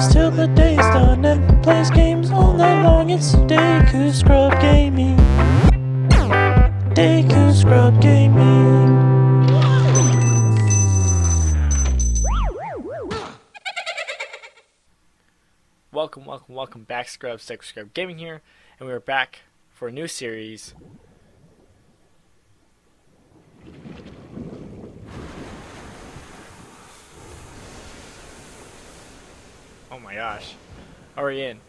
plays till the day's done and plays games all night long. It's Deku Scrub Gaming. Deku Scrub Gaming. Welcome, welcome, welcome back, Scrubs. Deku Scrub Gaming here, and we are back for a new series. Oh my gosh. We in?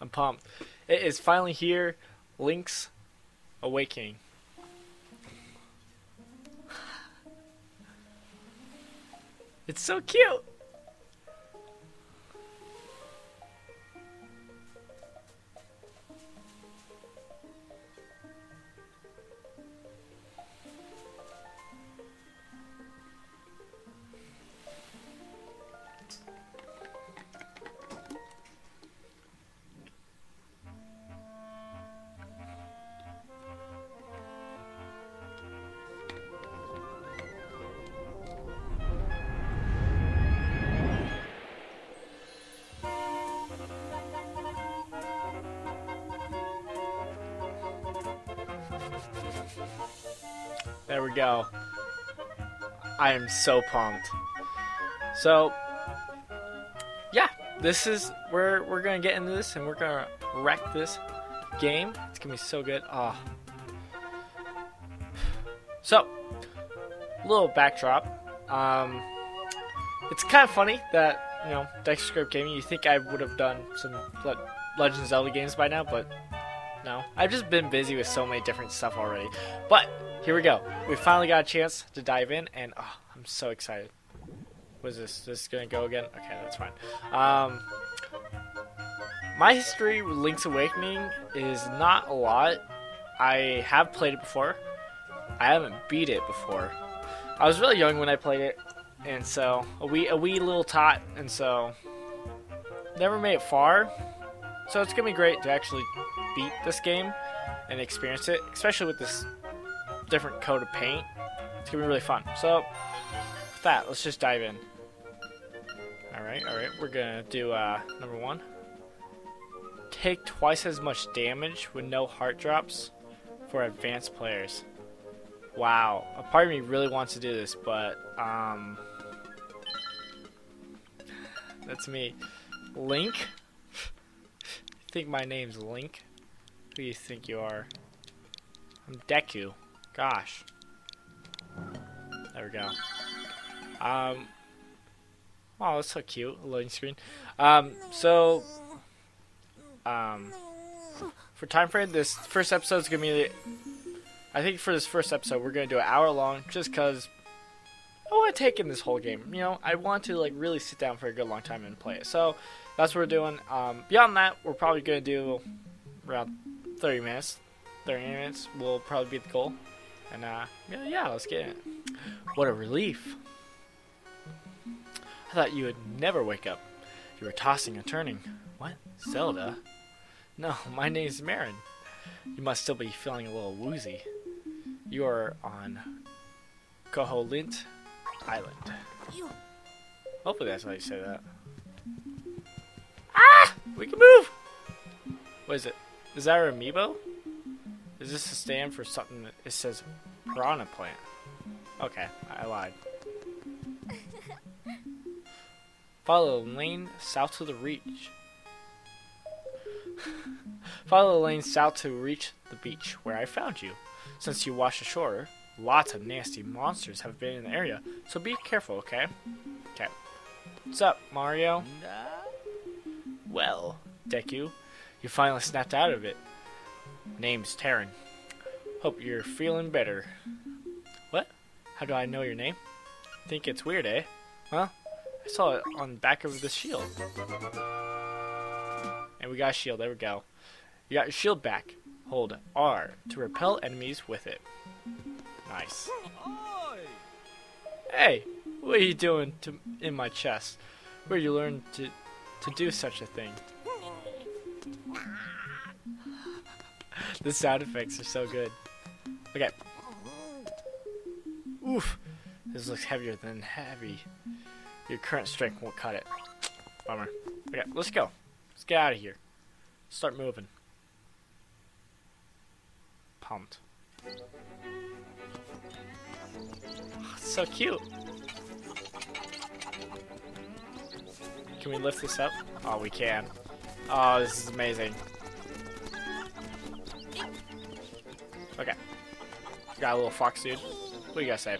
I'm pumped. It is finally here. Link's Awakening. It's so cute. There we go. I am so pumped. So, yeah, this is where we're gonna get into this, and we're gonna wreck this game. It's gonna be so good. Ah. So, little backdrop. Um, it's kind of funny that you know Deku Scrub Gaming. You think I would have done some Le- Legend Zelda games by now, but no. I've just been busy with so many different stuff already. But here we go. We finally got a chance to dive in, and oh, I'm so excited. Was this this gonna go again? Okay, that's fine. Um, my history with Link's Awakening is not a lot. I have played it before. I haven't beat it before. I was really young when I played it, and so a wee a wee little tot, and so never made it far. So it's gonna be great to actually beat this game and experience it, especially with this different coat of paint. It's gonna be really fun. So, with that, let's just dive in. Alright, alright, we're gonna do uh, number one. Take twice as much damage with no heart drops for advanced players. Wow, a part of me really wants to do this, but, um. That's me. Link? I think my name's Link? Who do you think you are? I'm Deku. Gosh. There we go. Um. Oh, that's so cute. Loading screen. Um. So. Um. For time frame, this first episode is gonna be. I think for this first episode, we're gonna do an hour long, just cause I want to take in this whole game. You know, I want to like really sit down for a good long time and play it. So that's what we're doing. Um, beyond that, we're probably gonna do around 30 minutes. 30 minutes will probably be the goal. And uh, yeah, yeah, let's get it. What a relief. I thought you would never wake up. You were tossing and turning. What? Zelda? No, my name's Marin. You must still be feeling a little woozy. You are on Koholint Island. Hopefully that's how you say that. Ah! We can move! What is it? Is that our amiibo? Is this a stand for something that it says piranha plant? Okay, I lied. Follow the lane south to the reach. Follow the lane south to reach the beach where I found you. Since you washed ashore, lots of nasty monsters have been in the area, so be careful, okay? Okay. What's up, Mario? Well, Deku, you finally snapped out of it. Name's Tarin. Hope you're feeling better. What? How do I know your name? Think it's weird, eh? Well, I saw it on the back of the shield. And we got a shield. There we go. You got your shield back. Hold R to repel enemies with it. Nice. Hey, what are you doing to in my chest? Where you learn to to do such a thing? The sound effects are so good. Okay. Oof. This looks heavier than heavy. Your current strength won't cut it. Bummer. Okay, let's go. Let's get out of here. Start moving. Pumped. Ah, so cute. Can we lift this up? Oh, we can. Oh, this is amazing. Okay. Got a little fox dude. What do you guys say?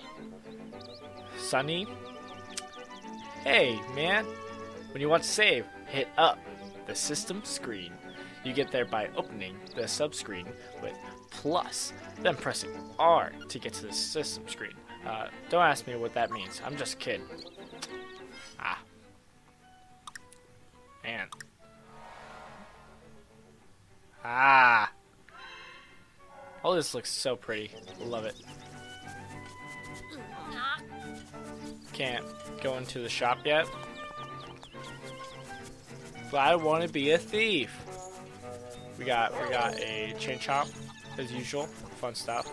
Sunny? Hey, man. When you want to save, hit up the system screen. You get there by opening the subscreen with plus, then pressing R to get to the system screen. Uh, don't ask me what that means. I'm just a kid. Ah. Man. Ah. All this looks so pretty. Love it. Can't go into the shop yet. But I want to be a thief. We got we got a chain chomp as usual. Fun stuff.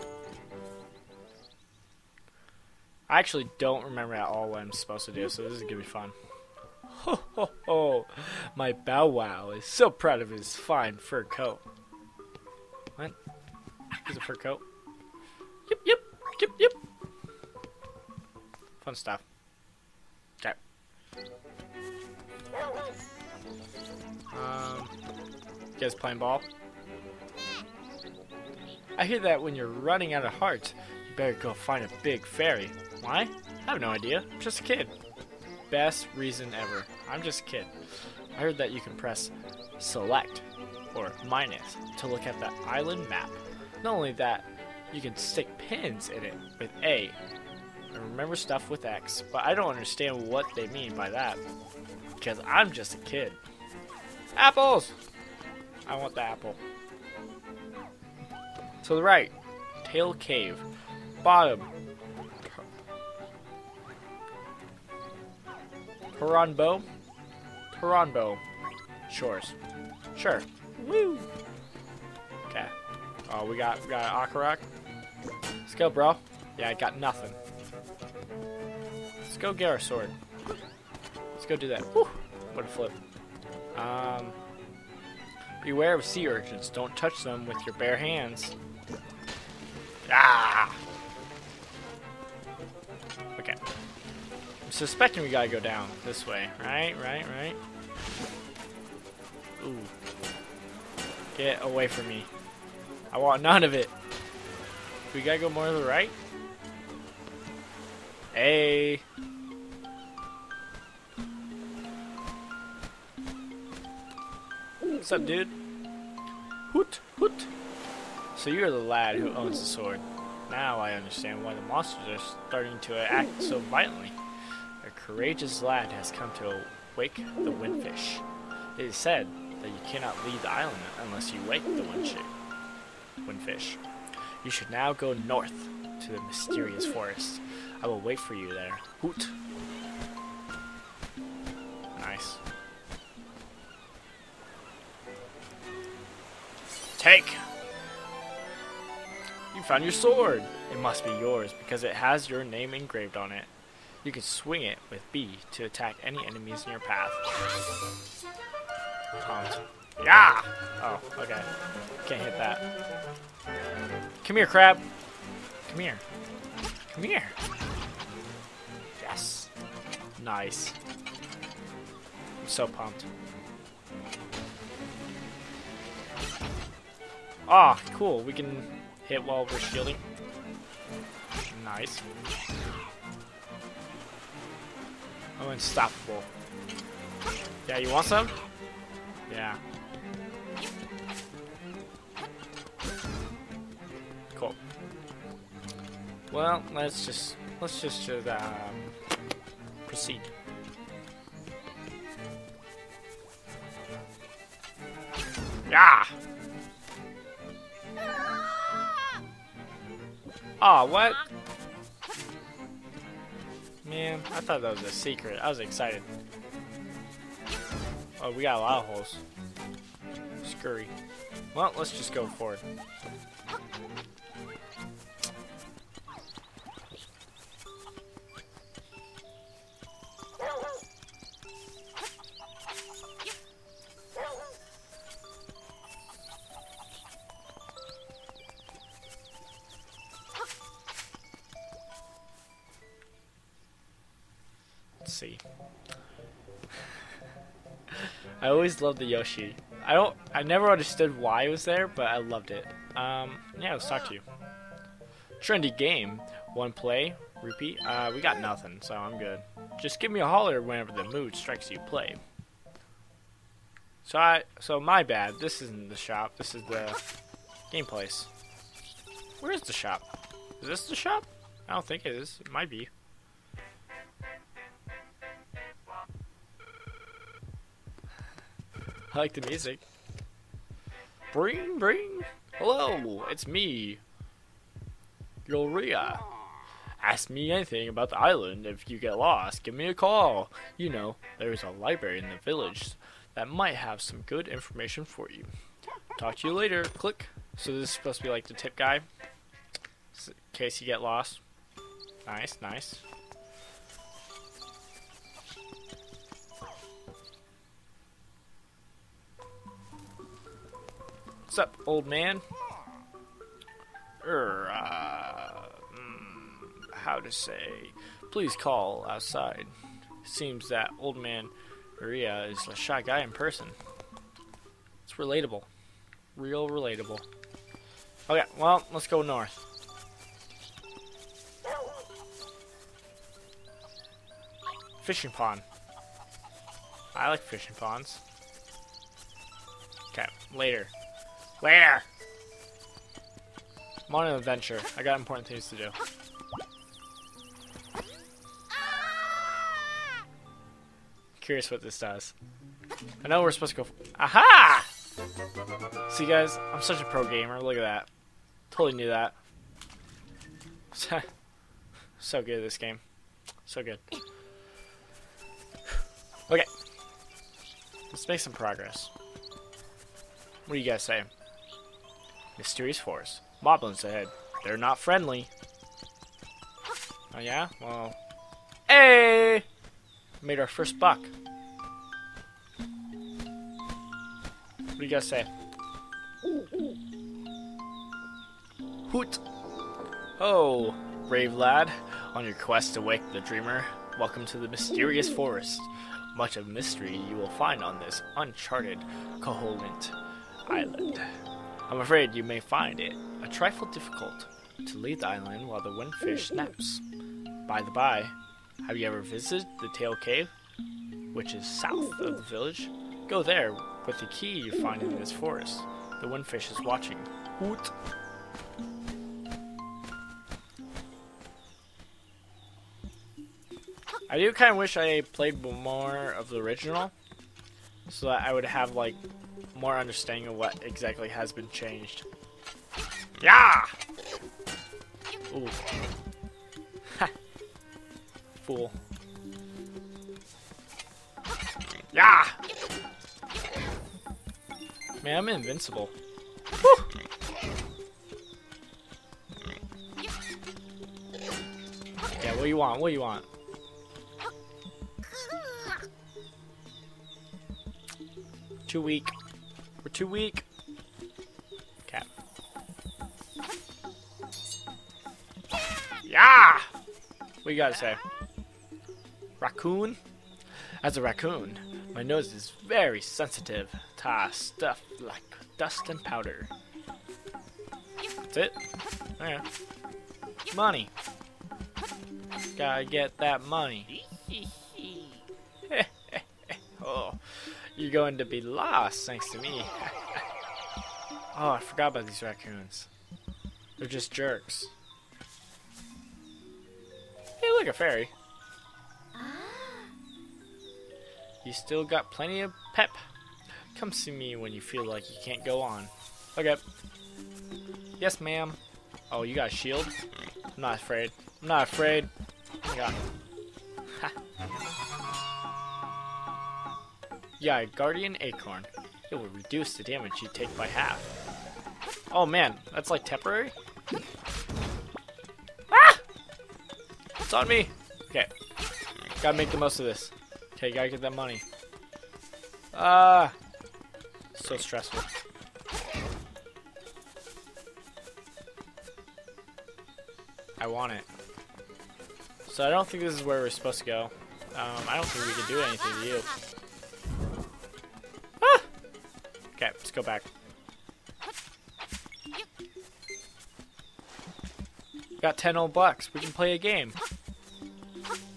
I actually don't remember at all what I'm supposed to do, so this is gonna be fun. Ho ho ho! My Bow Wow is so proud of his fine fur coat. He's a fur coat? Yep, yep, yep, yep. Fun stuff. Okay. Um, you guys playing ball? I hear that when you're running out of hearts, you better go find a big fairy. Why? I have no idea. I'm just a kid. Best reason ever. I'm just a kid. I heard that you can press select or minus to look at the island map. Not only that, you can stick pins in it with A and remember stuff with X, but I don't understand what they mean by that because I'm just a kid. Apples! I want the apple. To the right, Tail Cave. Bottom, Toronbo. Toronbo. Shores. Sure. Woo! Oh, we got we got Octorok. Let's go, bro. Yeah, I got nothing. Let's go get our sword. Let's go do that. Whew. What a flip. Um, beware of sea urchins. Don't touch them with your bare hands. Ah! Okay. I'm suspecting we gotta go down this way. Right, right, right. Ooh. Get away from me. I want none of it. We gotta go more to the right? Hey. What's up, dude? Hoot, hoot. So you're the lad who owns the sword. Now I understand why the monsters are starting to act so violently. A courageous lad has come to wake the windfish. It is said that you cannot leave the island unless you wake the windfish. Windfish. You should now go north to the mysterious forest. I will wait for you there. Hoot. Nice. Take! You found your sword! It must be yours because it has your name engraved on it. You can swing it with B to attack any enemies in your path. Yeah! Oh, okay. Can't hit that. Come here, crab. Come here. Come here. Yes. Nice. I'm so pumped. Ah, cool. We can hit while we're shielding. Nice. Oh, unstoppable. Yeah, you want some? Yeah. Well, let's just let's just uh, um, proceed. Yeah. Aw, what? Man, I thought that was a secret. I was excited. Oh, we got a lot of holes. Scurry. Well, let's just go forward. Always loved the Yoshi. I don't. I never understood why it was there, but I loved it. Um, yeah, let's talk to you. Trendy game. One play. Repeat. Uh, we got nothing, so I'm good. Just give me a holler whenever the mood strikes you. Play. So I. So my bad. This isn't the shop. This is the game place. Where is the shop? Is this the shop? I don't think it is. It might be. I like the music. Bring, bring. Hello, it's me, Ulrira. Ask me anything about the island. If you get lost, give me a call. You know, there's a library in the village that might have some good information for you. Talk to you later. Click. So this is supposed to be like the tip guy, in case you get lost. Nice, nice. What's up, old man? Er, uh, mm, how to say? Please call outside. Seems that old man Ulrira is a shy guy in person. It's relatable. Real relatable. Okay, well, let's go north. Fishing pond. I like fishing ponds. Okay, later. Later! I'm on an adventure. I got important things to do. Curious what this does. I know we're supposed to go. Aha! See, guys, I'm such a pro gamer. Look at that. Totally knew that. so good this game. So good. Okay. Let's make some progress. What do you guys say? Mysterious forest. Moblins ahead. They're not friendly. Oh yeah? Well. Hey! Made our first buck. What do you guys say? Hoot! Oh, brave lad. On your quest to wake the dreamer, welcome to the mysterious forest. Much of mystery you will find on this uncharted Koholint island. I'm afraid you may find it a trifle difficult to leave the island while the windfish snaps. By the by, have you ever visited the Tail Cave, which is south of the village? Go there with the key you find in this forest. The windfish is watching. Hoot! I do kind of wish I played more of the original, so that I would have like more understanding of what exactly has been changed. Yeah. Ooh. Ha. Fool. Yeah. Man, I'm invincible. Woo. Yeah, what do you want? What do you want? Too weak. Too weak. Cat. Yeah! What you gotta say? Raccoon? As a raccoon, my nose is very sensitive to stuff like dust and powder. That's it? Oh, okay. Money. Gotta get that money. oh, you're going to be lost thanks to me. oh, I forgot about these raccoons. They're just jerks. Hey, look, a fairy. Ah. You still got plenty of pep. Come see me when you feel like you can't go on. Okay. Yes, ma'am. Oh, you got a shield? I'm not afraid. I'm not afraid. My god. Ha. Yeah, Guardian Acorn. It will reduce the damage you take by half. Oh man, that's like temporary? Ah! It's on me! Okay. Gotta make the most of this. Okay, gotta get that money. Ah! so stressful. I want it. So I don't think this is where we're supposed to go. Um, I don't think we can do anything to you. Go back. Got 10 old bucks. We can play a game.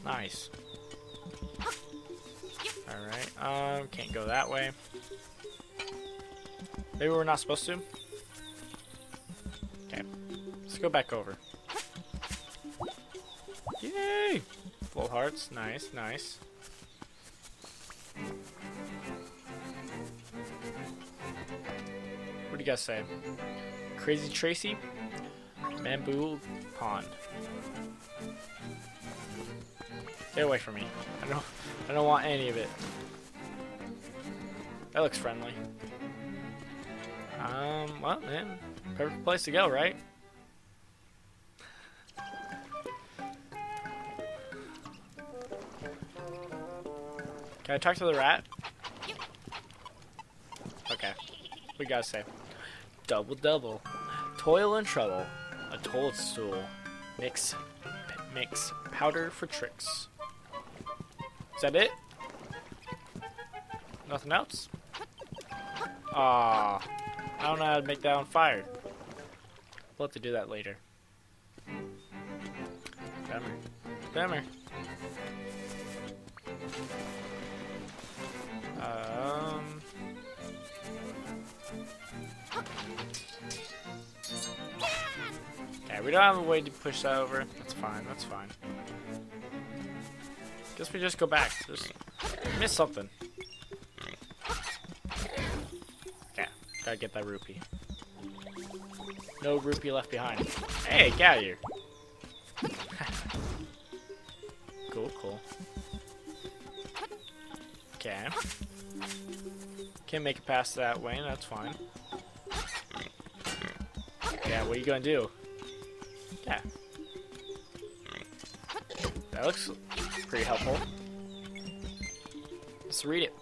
Nice. Alright, um, can't go that way. Maybe we're not supposed to? Okay, let's go back over. Yay! Full hearts, nice, nice. You guys say? Crazy Tracy? Bamboo Pond. Stay away from me. I don't I don't want any of it. That looks friendly. Um, well man, perfect place to go, right? Can I talk to the rat? Okay. We gotta say. Double double. Toil and trouble. A toadstool. Mix mix powder for tricks. Is that it? Nothing else? Ah, I don't know how to make that on fire. We'll have to do that later. Bummer. Bummer. We don't have a way to push that over. That's fine, that's fine. Guess we just go back. Just miss something. Yeah, gotta get that rupee. No rupee left behind. Hey, get out of here. cool, cool. Okay. Can't make it past that way, that's fine. Yeah, what are you gonna do? Yeah. That looks pretty helpful. Let's read it.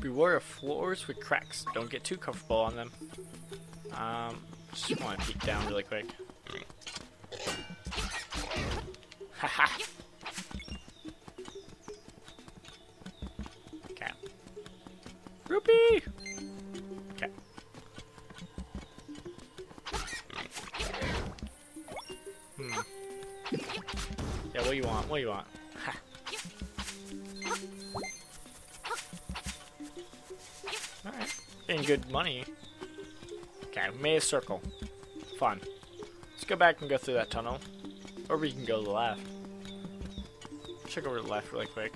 Beware of floors with cracks. Don't get too comfortable on them. Um, just want to peek down really quick. Haha. okay. Rupee! Want? What do you want? Alright. Getting good money. Okay, we made a circle. Fun. Let's go back and go through that tunnel. Or we can go to the left. Check over to the left really quick.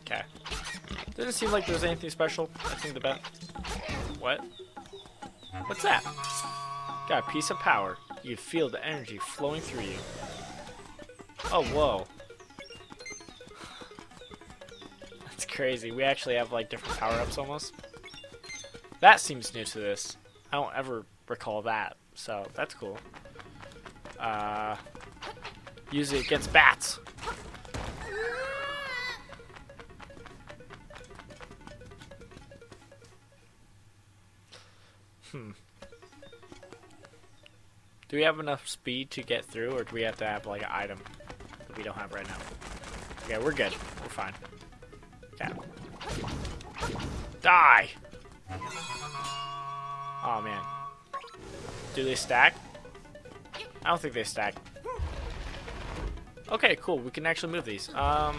Okay. Doesn't seem like there's anything special. I think the bet. What? What's that? Got a piece of power. You feel the energy flowing through you. Oh, whoa. That's crazy. We actually have like different power-ups almost. That seems new to this. I don't ever recall that, so that's cool. Uh, use it against bats. Hmm. Do we have enough speed to get through, or do we have to have like an item we don't have right now? Yeah, we're good. We're fine. Yeah. Die! Oh man. Do they stack? I don't think they stack. Okay, cool. We can actually move these. Um,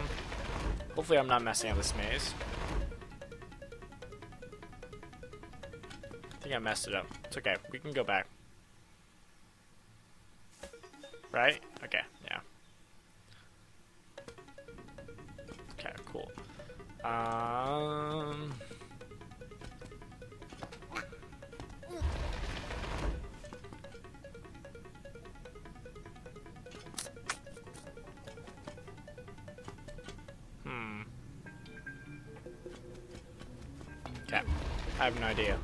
hopefully I'm not messing up this maze. I think I messed it up. It's okay. We can go back. Right? Okay, yeah. cool. Um... Hmm. Okay. I have no idea.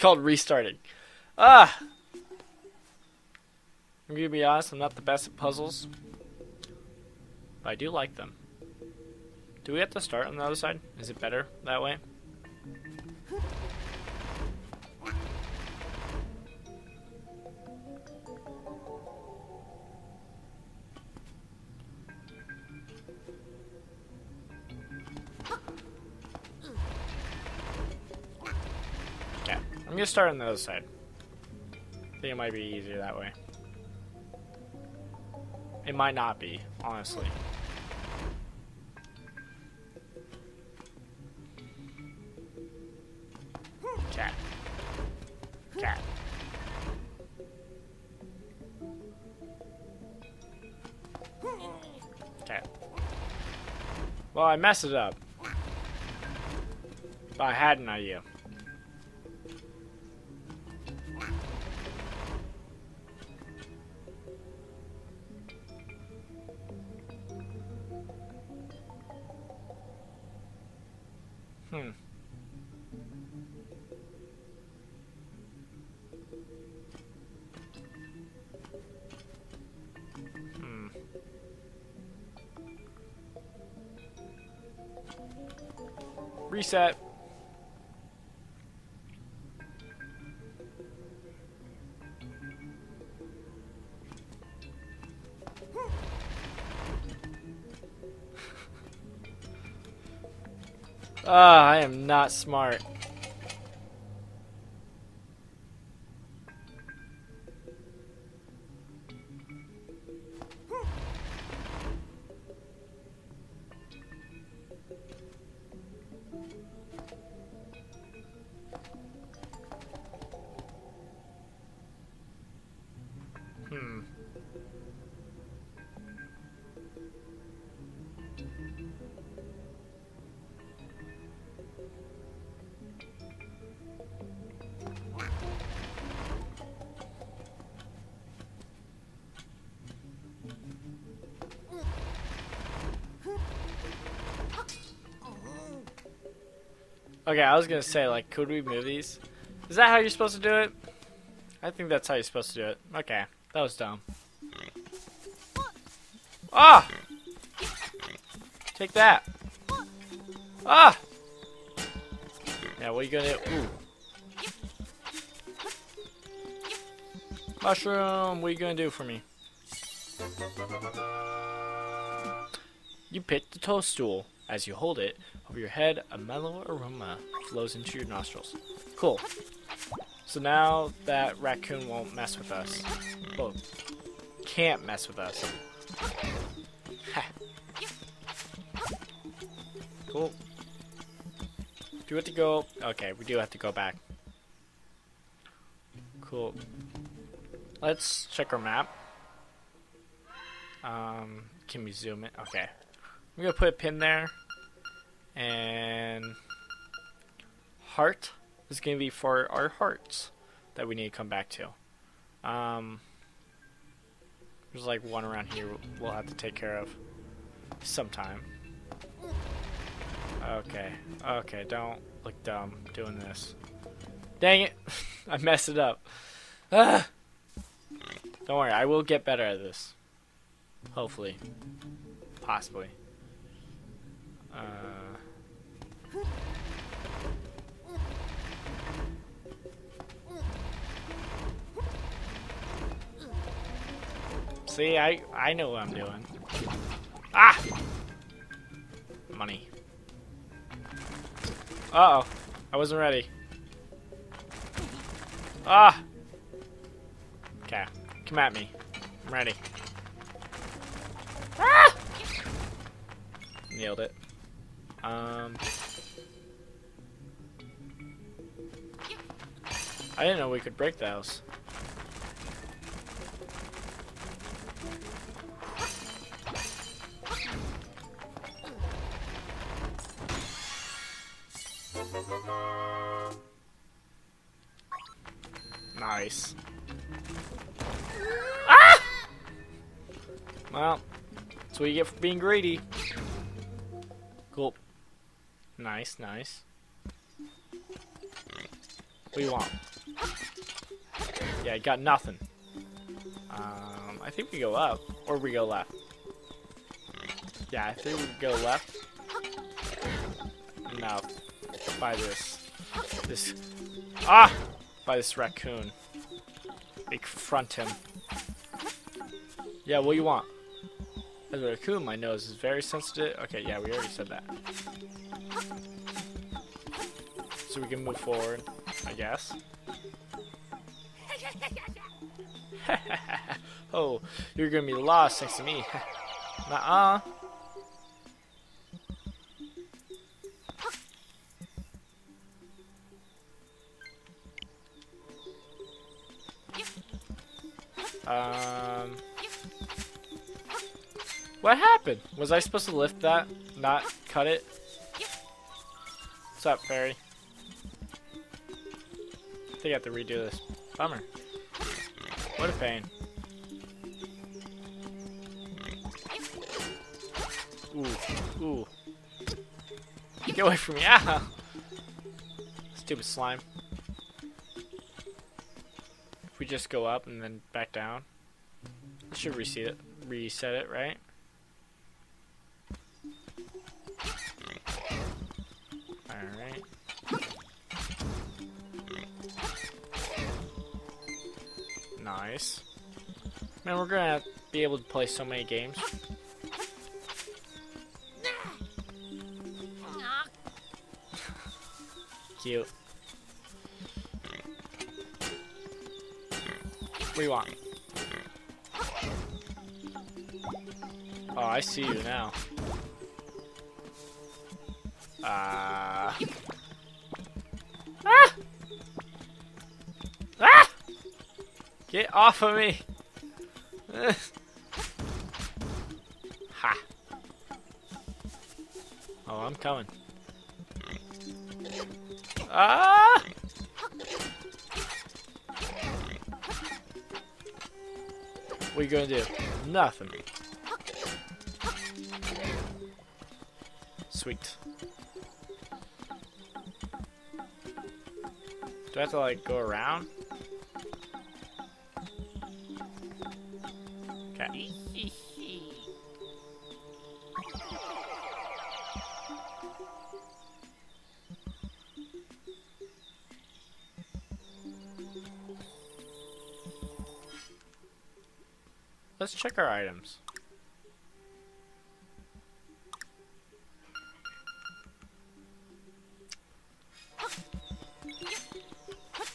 Called restarting. Ah! I'm gonna be honest, I'm not the best at puzzles. But I do like them. Do we have to start on the other side? Is it better that way? Start on the other side. I think it might be easier that way. It might not be, honestly. Cat. Cat. Cat. Well, I messed it up. But I had an idea. Reset. Ah, I am not smart. Okay, I was gonna say, like, could we move these? Is that how you're supposed to do it? I think that's how you're supposed to do it. Okay, that was dumb. Ah! Take that. Ah! Yeah, what are you gonna do? Ooh. Mushroom, what are you gonna do for me? You pick the toadstool. As you hold it over your head, a mellow aroma flows into your nostrils. Cool. So now that raccoon won't mess with us. Well, can't mess with us. Cool. Do we have to go? Okay, we do have to go back. Cool. Let's check our map. Um, can we zoom it? Okay. I'm gonna put a pin there. And heart is gonna be for our hearts that we need to come back to. Um, there's like one around here we'll have to take care of sometime. Okay, okay, don't look dumb doing this. Dang it! I messed it up. Ah! Don't worry, I will get better at this. Hopefully. Possibly. Uh, see, I I know what I'm doing. Ah! Money. Uh oh, I wasn't ready. Ah! Okay, come at me. I'm ready. Ah! Nailed it. Um, I didn't know we could break the house. Nice. Ah! Well, that's what you get for being greedy. Cool. Nice, nice. What do you want? Yeah, got nothing. Um, I think we go up, or we go left. Yeah, I think we go left. No, by this, this, ah, by this raccoon. We confront him. Yeah, what do you want? As a raccoon, my nose is very sensitive. Okay, yeah, we already said that. So we can move forward, I guess. oh, you're gonna be lost next to me. Nuh-uh. Um, what happened? Was I supposed to lift that, not cut it? What's up, fairy? I think I have to redo this. Bummer. What a pain. Ooh, ooh. Get away from me! Ah! Stupid slime. If we just go up and then back down, it should reset it. Reset it, right? Be able to play so many games. Cute. What do you want? Oh, I see you now. Uh... Ah! Ah! Get off of me! Coming. Ah! What are you gonna do? Nothing. Sweet. Do I have to like go around? Let's check our items.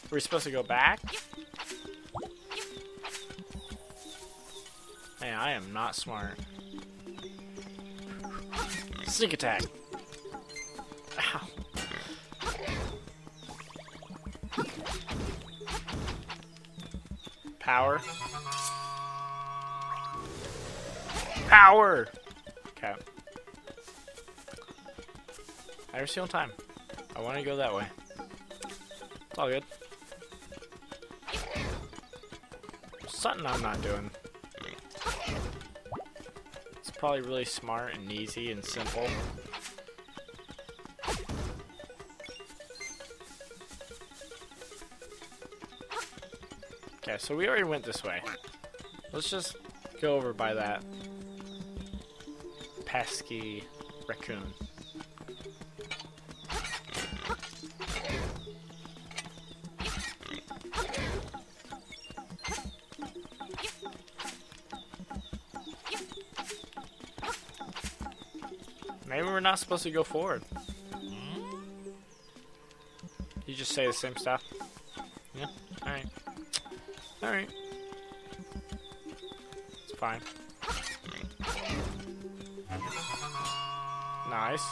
We're supposed to go back? Man, I am not smart. Sneak attack. Ow. Power. Power! Okay. See on time. I want to go that way. It's all good. Something I'm not doing. It's probably really smart and easy and simple. Okay, so we already went this way. Let's just go over by that pesky raccoon. Maybe we're not supposed to go forward. You just say the same stuff? Yeah? Alright. Alright. It's fine. Nice.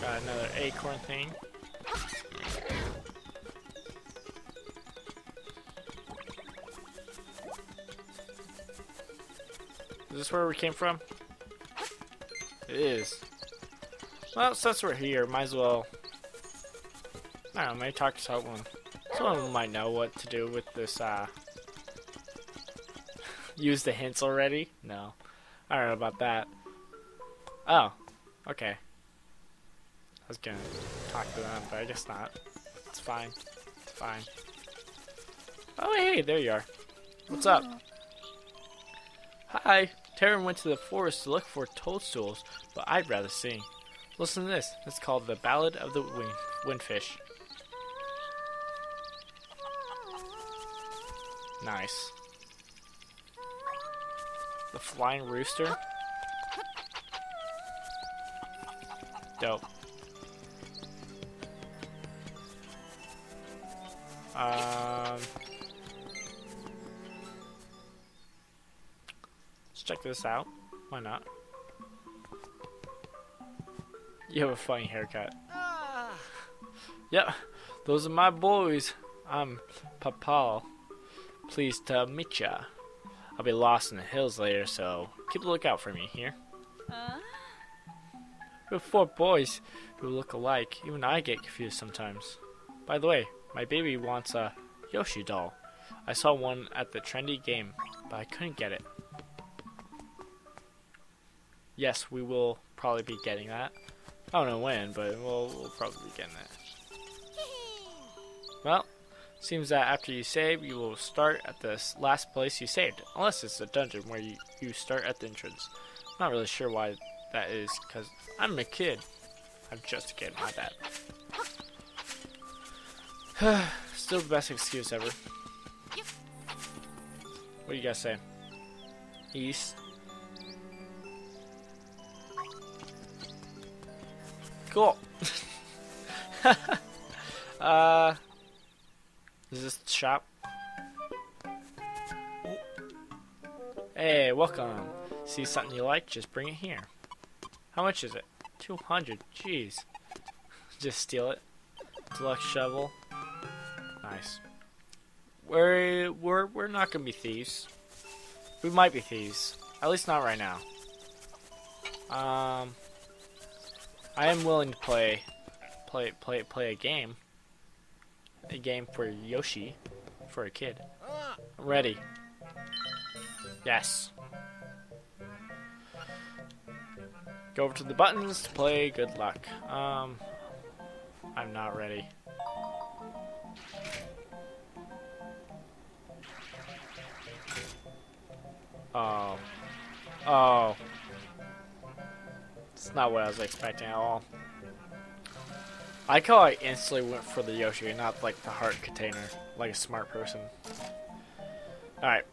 Got another acorn thing. Is this where we came from? It is. Well, since we're here, might as well... I don't know, maybe talk to someone. Someone might know what to do with this, uh... use the hints already? No. I don't know about that. Oh, okay. I was gonna talk to them, but I guess not. It's fine. It's fine. Oh, hey, there you are. What's up? Hi. Tarin went to the forest to look for toadstools, but I'd rather sing. Listen to this. It's called The Ballad of the Wind Windfish. Nice. The Flying Rooster. Dope. Um, let's check this out. Why not? You have a funny haircut. Yep, those are my boys. I'm Papahl. Pleased to meet ya. I'll be lost in the hills later, so keep a lookout for me here. We have four boys who look alike. Even I get confused sometimes. By the way, my baby wants a Yoshi doll. I saw one at the trendy game, but I couldn't get it. Yes, we will probably be getting that. I don't know when, but we'll, we'll probably be getting that. Well, seems that after you save, you will start at the last place you saved, unless it's a dungeon where you, you start at the entrance. Not really sure why that is, because I'm a kid. I'm just a kid, my bad. Still the best excuse ever. What do you guys say? East. Cool. uh, is this the shop? Hey, welcome. See something you like? Just bring it here. How much is it? 200. Jeez. Just steal it. Deluxe shovel. Nice. We're we're we're not gonna be thieves. We might be thieves. At least not right now. Um, I am willing to play, play play play a game. A game for Yoshi, for a kid. I'm ready. Yes. Go over to the buttons to play. Good luck. Um, I'm not ready. Oh. Oh. It's not what I was expecting at all. I how I instantly went for the Yoshi not like the heart container, like a smart person. Alright.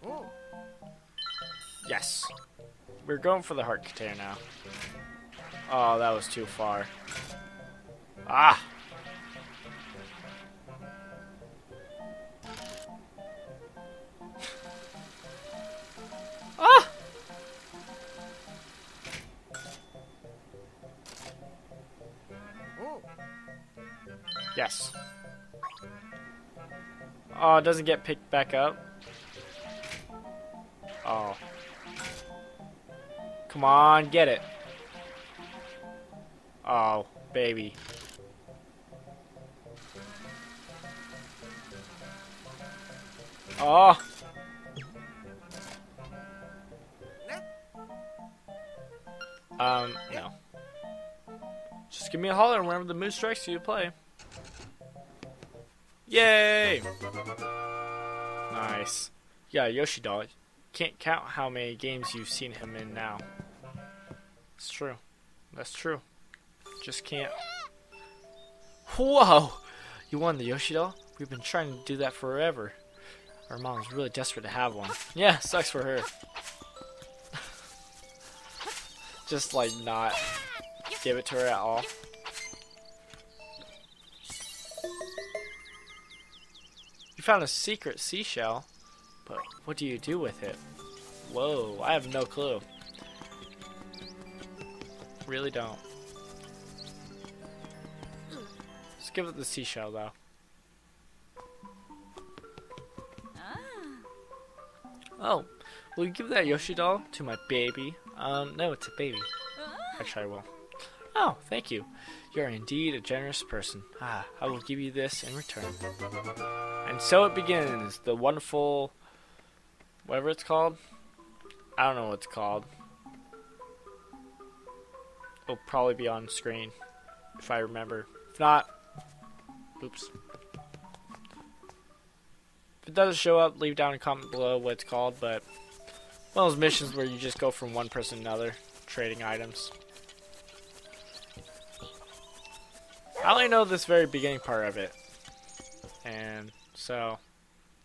Yes. We're going for the heart container now. Oh, that was too far. Ah! Ah! Yes. Oh, it doesn't get picked back up. Oh. Come on, get it. Oh, baby. Oh. Um, no. Just give me a holler whenever the mood strikes you to play. Yay! Nice. Yeah, Yoshi doll. Can't count how many games you've seen him in now. It's true. That's true. Just can't. Whoa! You won the Yoshi doll? We've been trying to do that forever. Our mom's really desperate to have one. Yeah, sucks for her. Just like not give it to her at all. You found a secret seashell, but what do you do with it? Whoa, I have no clue. Really don't. Give it the seashell though. Oh, will you give that Yoshi doll to my baby? Um, no, it's a baby. Actually, I will. Oh, thank you. You are indeed a generous person. Ah, I will give you this in return. And so it begins, the wonderful, whatever it's called, I don't know what it's called. It'll probably be on screen if I remember. If not, oops. If it doesn't show up, leave down a comment below what it's called, but one of those missions where you just go from one person to another, trading items. I only know this very beginning part of it. And so,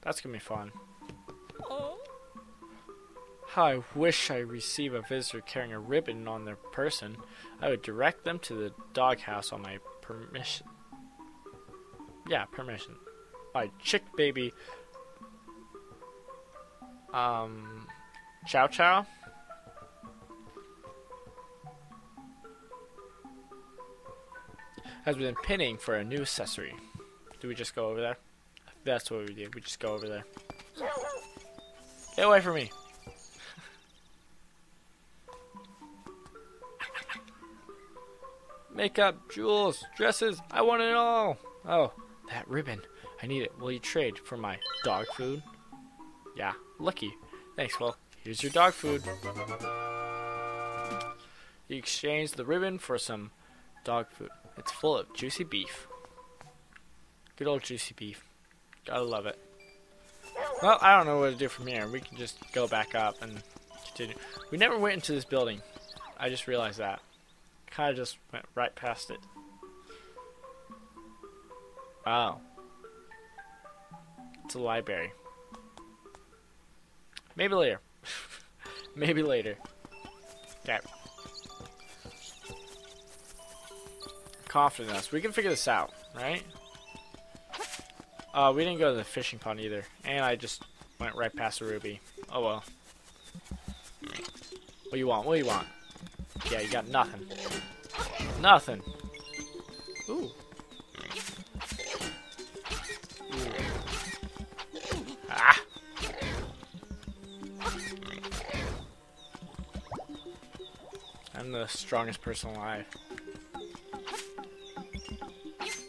that's gonna be fun. How I wish I receive a visitor carrying a ribbon on their person. I would direct them to the doghouse on my permission. Yeah, permission. My chick baby. Um, Chow Chow. Has been pinning for a new accessory. Do we just go over there? That's what we do. We just go over there. Get away from me. Makeup, jewels, dresses, I want it all. Oh, that ribbon. I need it. Will you trade for my dog food? Yeah, lucky. Thanks, well, here's your dog food. You exchange the ribbon for some dog food. It's full of juicy beef. Good old juicy beef. Gotta love it. Well, I don't know what to do from here. We can just go back up and continue. We never went into this building. I just realized that. Kind of just went right past it. Wow. It's a library. Maybe later. Maybe later. Okay. Confident us. We can figure this out, right? Uh, we didn't go to the fishing pond either. And I just went right past the ruby. Oh well. What do you want? What do you want? Yeah, you got nothing. Nothing. Strongest person alive.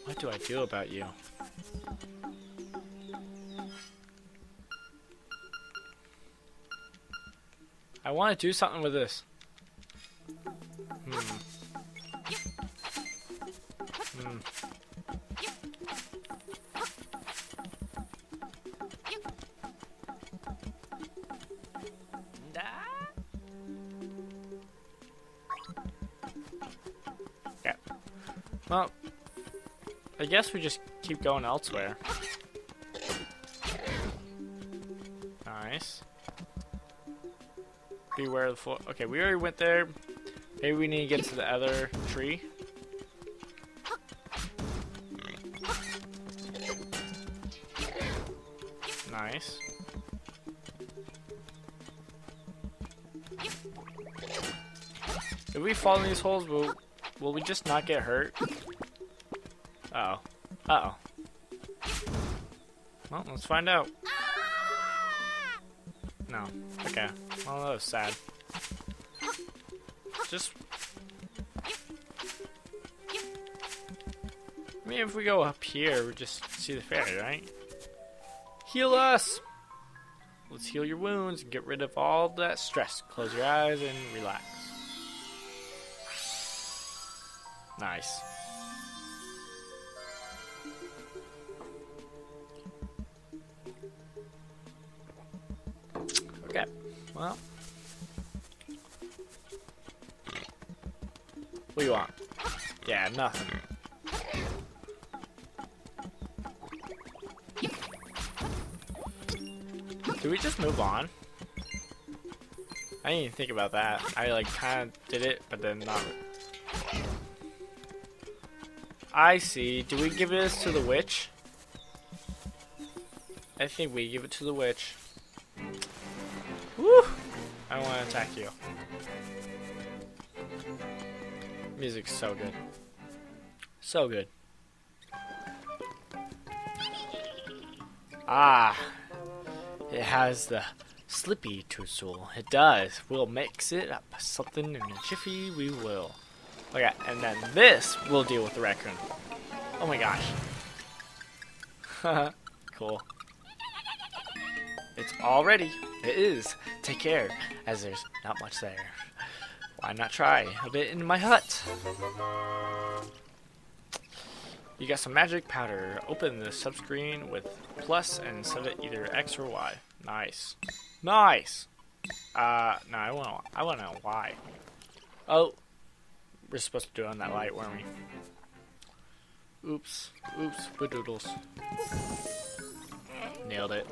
What do I do about you? I want to do something with this. Well, I guess we just keep going elsewhere. Nice. Beware of the floor. Okay, we already went there. Maybe we need to get to the other tree. Nice. If we fall in these holes, will will we just not get hurt? Let's find out. No. Okay. Well, that was sad. Just. I mean, if we go up here, we just see the fairy, right? Heal us! Let's heal your wounds and get rid of all that stress. Close your eyes and relax. Nice. Nothing. Do we just move on? I didn't even think about that. I like kind of did it, but then not. I see. Do we give this to the witch? I think we give it to the witch. Woo! I want to attack you. Music's so good. So good. Ah, it has the slippy tool. It does. We'll mix it up. Something in a jiffy we will. Okay, and then this will deal with the raccoon. Oh my gosh. cool. it's all ready. It is. Take care, as there's not much there. Why not try a bit in my hut? You got some magic powder. Open the subscreen with plus and set it either X or Y. Nice. Nice! Uh, no, I want I want to know why. Oh, we're supposed to do it on that light, weren't we? Oops. Oops. Badoodles. Nailed it.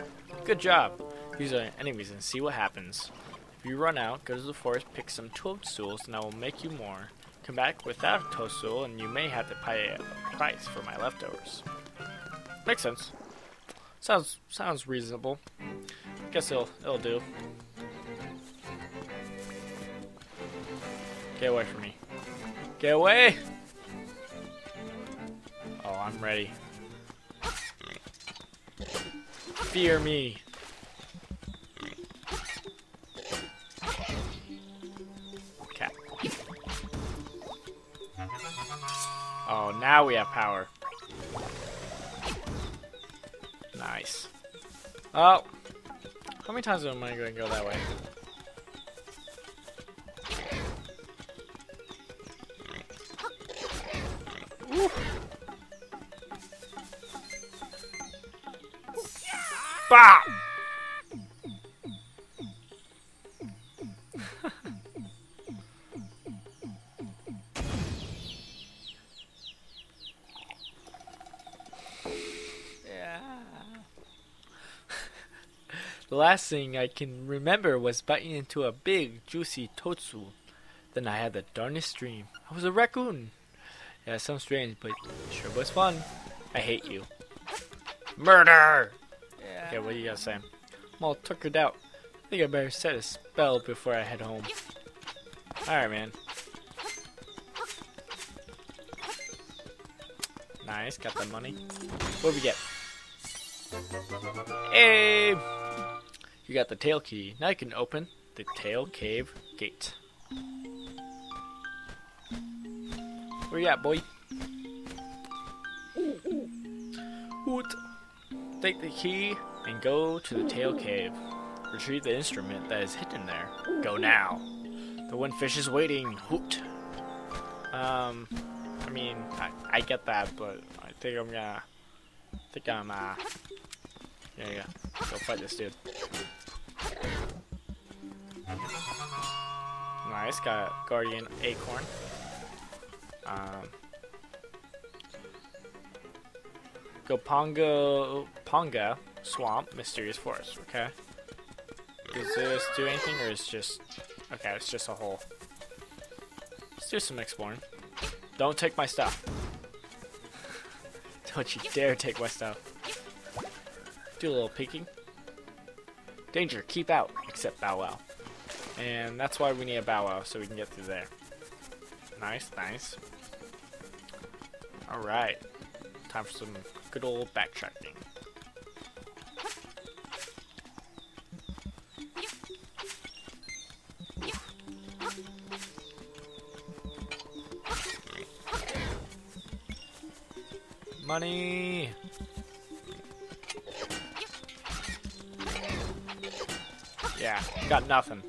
Good job. Use our enemies and see what happens. If you run out, go to the forest, pick some toadstools, and I will make you more. Come back without toadstool, and you may have to pay a price for my leftovers. Makes sense. Sounds sounds reasonable. Guess it'll it'll do. Get away from me. Get away! Oh, I'm ready. Fear me. Now we have power. Nice. Oh. How many times am I going to go that way? The last thing I can remember was biting into a big, juicy toadstool. Then I had the darnest dream. I was a raccoon. Yeah, sounds strange, but it sure was fun. I hate you. Murder! Okay, what do you gotta say? I'm all tuckered out. I think I better set a spell before I head home. Alright, man. Nice, got the money. What do we get? Hey! You got the tail key. Now you can open the tail cave gate. Where you at, boy? Hoot. Take the key and go to the tail cave. Retrieve the instrument that is hidden there. Go now. The Wind Fish is waiting. Hoot. Um, I mean, I, I get that, but I think I'm gonna, I think I'm, uh, yeah, yeah, go fight this dude. Nice, got guardian acorn. Um, go Pongo, Ponga Swamp, Mysterious Forest, okay? Does this do anything, or is just... Okay, it's just a hole. Let's do some exploring. Don't take my stuff. Don't you dare take my stuff. Do a little peeking. Danger, keep out, except Bow Wow. And that's why we need a Bow Wow, so we can get through there. Nice, nice. Alright. Time for some good old backtracking. Money! Got nothing.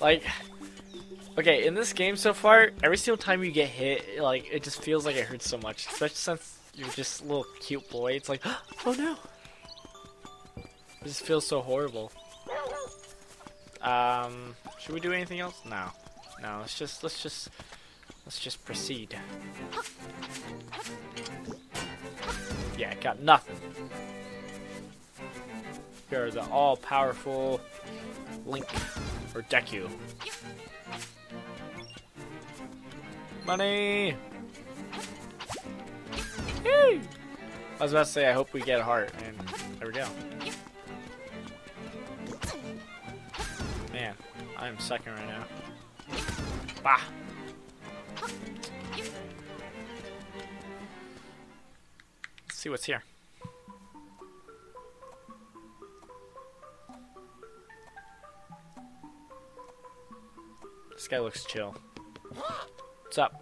Like, okay, in this game so far, every single time you get hit, like, it just feels like it hurts so much. Especially since you're just a little cute boy. It's like, oh no! It just feels so horrible. Um, should we do anything else? No. No, let's just, let's just, let's just proceed. Yeah, got nothing. You're the all-powerful Link. Or Deku. Money! Yay! I was about to say, I hope we get a heart, and there we go. Man, I'm sucking right now. Bah! See what's here. This guy looks chill. What's up?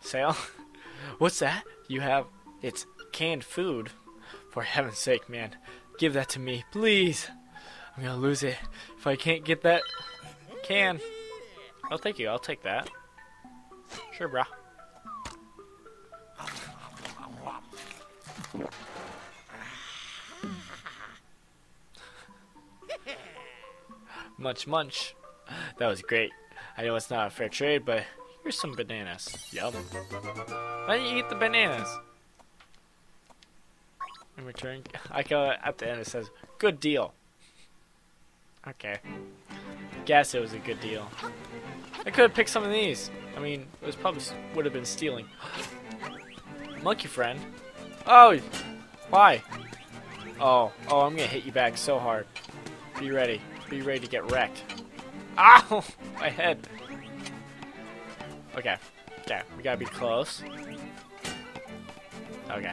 Sale? What's that? You have. It's canned food. For heaven's sake, man. Give that to me, please. I'm gonna lose it if I can't get that can. Oh, thank you. I'll take that. Sure, brah. Munch, munch. That was great. I know it's not a fair trade, but here's some bananas. Yum. Why don't you eat the bananas? In return, I go at the end. It says, "Good deal." Okay. Guess it was a good deal. I could have picked some of these. I mean, it was probably would have been stealing. Monkey friend. Oh, why? Oh, oh, I'm gonna hit you back so hard. Be ready. Be ready to get wrecked. Ow! My head. Okay. Okay, we gotta be close. Okay.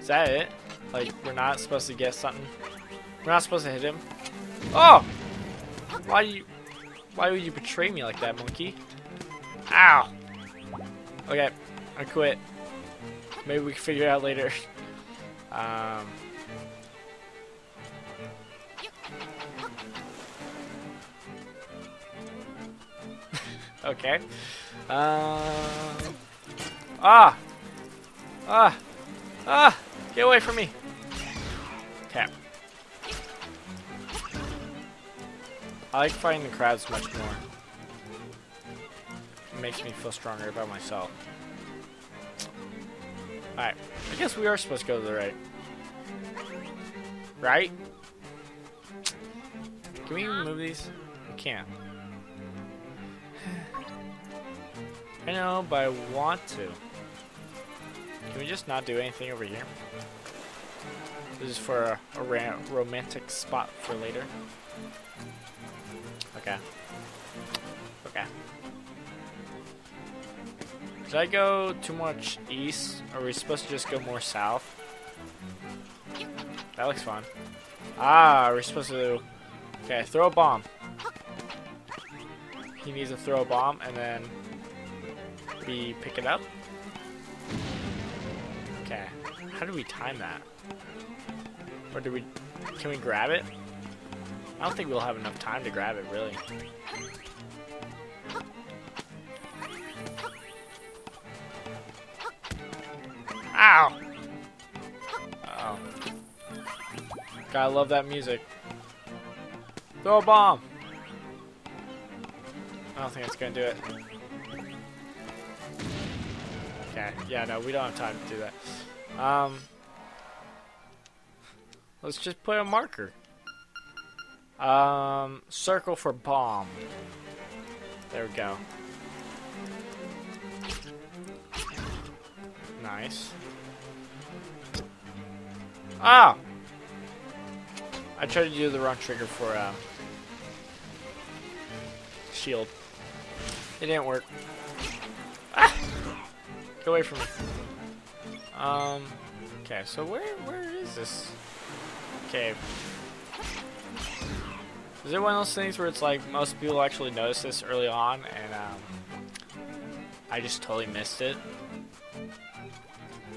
Is that it? Like, we're not supposed to get something? We're not supposed to hit him? Oh! Why do you... Why would you betray me like that, monkey? Ow! Okay, I quit. Maybe we can figure it out later. Um... okay. Uh... Ah! Ah! Ah! Get away from me! Okay. I like fighting the crowds much more. It makes me feel stronger about myself. Alright. I guess we are supposed to go to the right. Right? Can we remove these? We can't. I know, but I want to. Can we just not do anything over here? This is for a, a romantic spot for later. Okay. Okay. Did I go too much east? Or are we supposed to just go more south? That looks fun. Ah, we're supposed to... Okay, throw a bomb. He needs to throw a bomb, and then we pick it up. Okay. How do we time that? Or do we... Can we grab it? I don't think we'll have enough time to grab it, really. Ow! Oh. Gotta love that music. Throw a bomb! I don't think it's gonna do it. Okay, yeah, no, we don't have time to do that. Um, let's just put a marker. Um, circle for bomb. There we go. Nice. Ah! I tried to do the wrong trigger for, um, shield. It didn't work. Ah! Get away from me. Um, okay, so where, where is this cave? Is it one of those things where it's like most people actually notice this early on and um, I just totally missed it?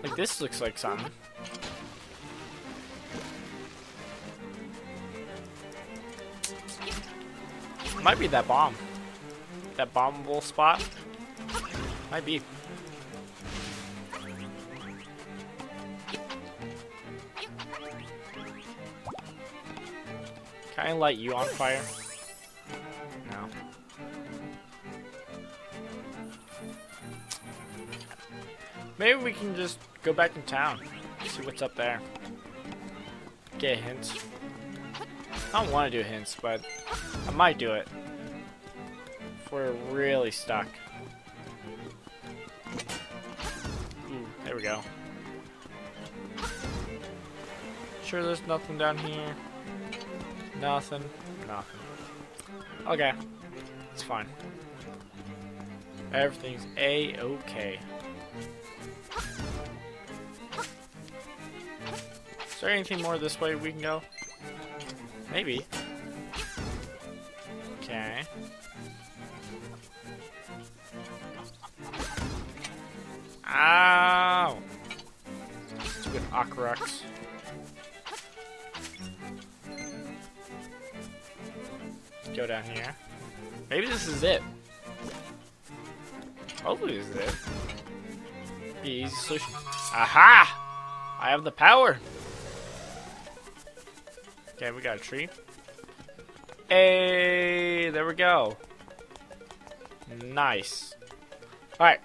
Like this looks like something. Might be that bomb. That bombable spot. Might be. Can I light you on fire? No. Maybe we can just go back in town. See what's up there. Get hints. I don't want to do hints, but I might do it. If we're really stuck. Ooh, there we go. Sure there's nothing down here. Nothing. Nothing. Okay. It's fine. Everything's a-okay. Is there anything more this way we can go? Maybe. Okay. Ow! Stupid Akrux. Go down here. Maybe this is it. Hopefully this is it. Be easy solution. Aha! I have the power! Okay, we got a tree. Hey, there we go. Nice. Alright.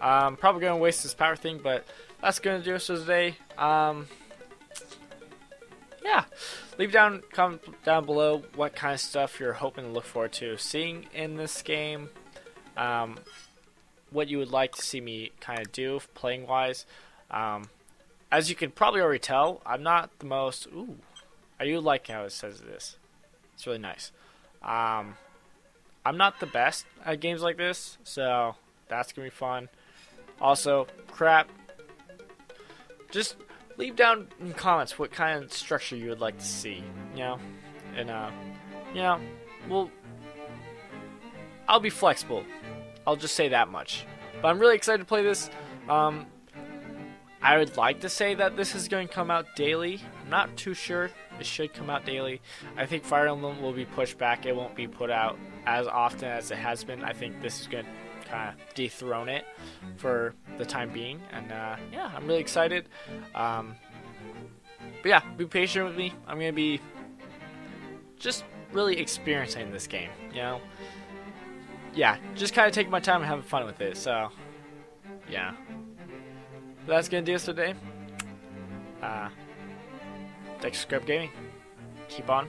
I'm probably going to waste this power thing, but that's going to do us for today. Um, yeah. Leave down, comment down below what kind of stuff you're hoping to look forward to seeing in this game. Um, what you would like to see me kind of do playing wise. Um, as you can probably already tell, I'm not the most. Ooh, I do like how it says this. It's really nice. Um, I'm not the best at games like this, so that's gonna be fun. Also, crap. Just leave down in comments what kind of structure you would like to see. You know, and uh, you know, we'll. I'll be flexible. I'll just say that much. But I'm really excited to play this. Um, I would like to say that this is going to come out daily. I'm not too sure. It should come out daily. I think Fire Emblem will be pushed back. It won't be put out as often as it has been. I think this is going to kind of dethrone it for the time being. And uh, yeah, I'm really excited. Um, but yeah, be patient with me. I'm going to be just really experiencing this game, you know? Yeah, just kind of taking my time and having fun with it, so yeah. But that's going to do us today. Uh, Thanks, Scrub Gaming. Keep on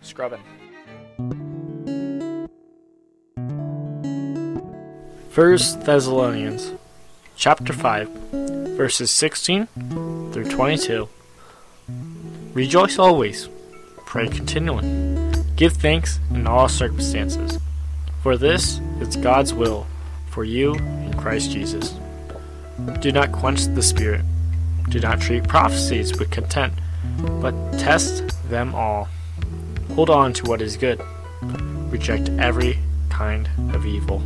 scrubbing. First Thessalonians, chapter 5, verses 16 through 22. Rejoice always, pray continually, give thanks in all circumstances, for this is God's will for you in Christ Jesus. Do not quench the Spirit, do not treat prophecies with contempt, but test them all. Hold on to what is good, reject every kind of evil.